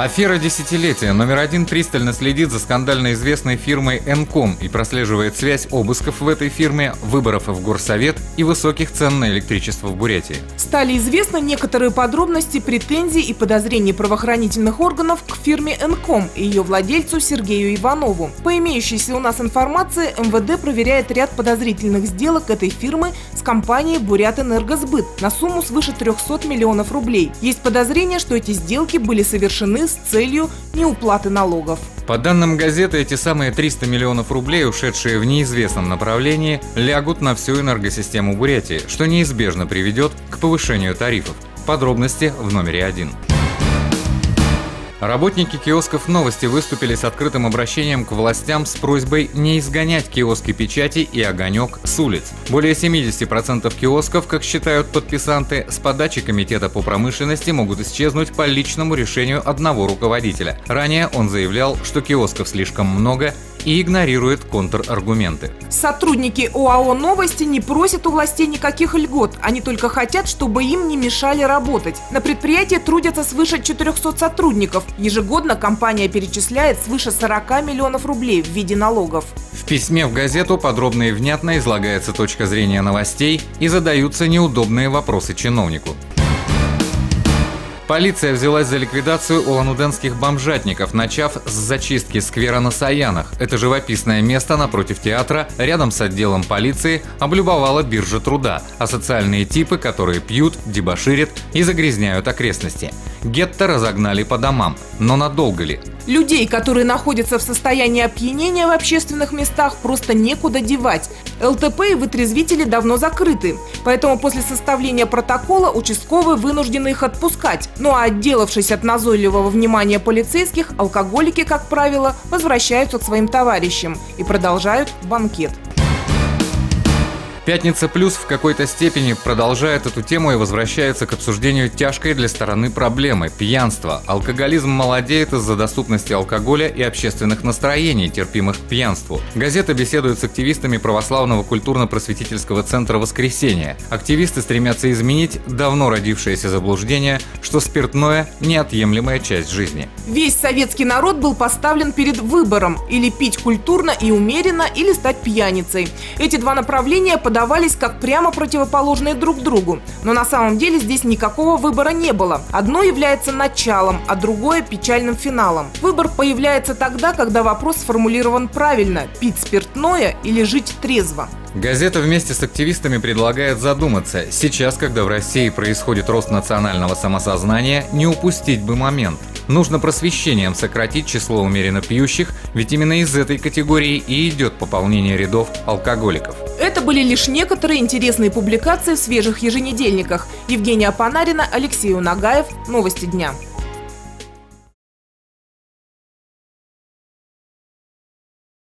Афера десятилетия. Номер один пристально следит за скандально известной фирмой Энком и прослеживает связь обысков в этой фирме, выборов в горсовет и высоких цен на электричество в Бурятии. Стали известны некоторые подробности претензий и подозрений правоохранительных органов к фирме Энком и ее владельцу Сергею Иванову. По имеющейся у нас информации, МВД проверяет ряд подозрительных сделок этой фирмы с компанией «Бурятэнергосбыт» на сумму свыше 300 миллионов рублей. Есть подозрение, что эти сделки были совершены с целью неуплаты налогов. По данным газеты, эти самые 300 миллионов рублей, ушедшие в неизвестном направлении, лягут на всю энергосистему Бурятии, что неизбежно приведет к повышению тарифов. Подробности в номере один. Работники киосков «Новости» выступили с открытым обращением к властям с просьбой не изгонять киоски печати и «Огонек» с улиц. Более 70% киосков, как считают подписанты, с подачи Комитета по промышленности могут исчезнуть по личному решению одного руководителя. Ранее он заявлял, что киосков слишком много и игнорирует контраргументы. Сотрудники ОАО «Новости» не просят у властей никаких льгот. Они только хотят, чтобы им не мешали работать. На предприятии трудятся свыше 400 сотрудников. Ежегодно компания перечисляет свыше 40 миллионов рублей в виде налогов. В письме в газету подробно и внятно излагается точка зрения новостей и задаются неудобные вопросы чиновнику. Полиция взялась за ликвидацию улан-удэнских бомжатников, начав с зачистки сквера на Саянах. Это живописное место напротив театра, рядом с отделом полиции, облюбовала биржа труда, а социальные типы, которые пьют, дебоширят и загрязняют окрестности. Гетто разогнали по домам. Но надолго ли? Людей, которые находятся в состоянии опьянения в общественных местах, просто некуда девать. ЛТП и вытрезвители давно закрыты. Поэтому после составления протокола участковые вынуждены их отпускать. Ну а отделавшись от назойливого внимания полицейских, алкоголики, как правило, возвращаются к своим товарищам и продолжают банкет. Пятница плюс в какой-то степени продолжает эту тему и возвращается к обсуждению тяжкой для стороны проблемы – пьянства. Алкоголизм молодеет из-за доступности алкоголя и общественных настроений, терпимых к пьянству. Газета беседует с активистами православного культурно-просветительского центра «Воскресенье». Активисты стремятся изменить давно родившееся заблуждение, что спиртное – неотъемлемая часть жизни. Весь советский народ был поставлен перед выбором – или пить культурно и умеренно, или стать пьяницей. Эти два направления подают подавались как прямо противоположные друг другу. Но на самом деле здесь никакого выбора не было. Одно является началом, а другое – печальным финалом. Выбор появляется тогда, когда вопрос сформулирован правильно – пить спиртное или жить трезво. Газета вместе с активистами предлагает задуматься, сейчас, когда в России происходит рост национального самосознания, не упустить бы момент. Нужно просвещением сократить число умеренно пьющих, ведь именно из этой категории и идет пополнение рядов алкоголиков. Это были лишь некоторые интересные публикации в свежих еженедельниках. Евгения Панарина, Алексей Унагаев. Новости дня.